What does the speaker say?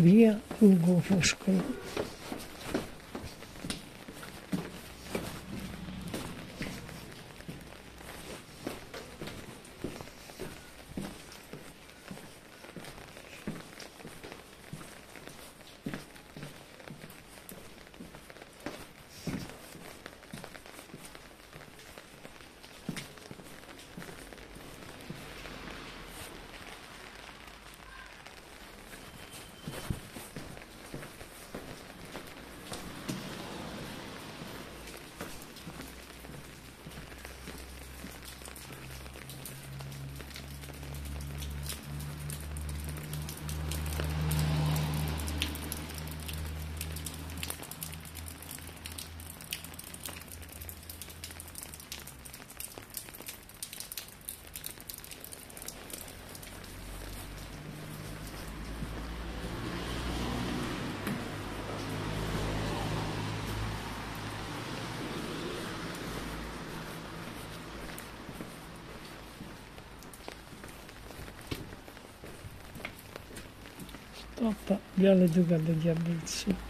две гуфушки. Stoppa, Viale Duca degli Abruzzi.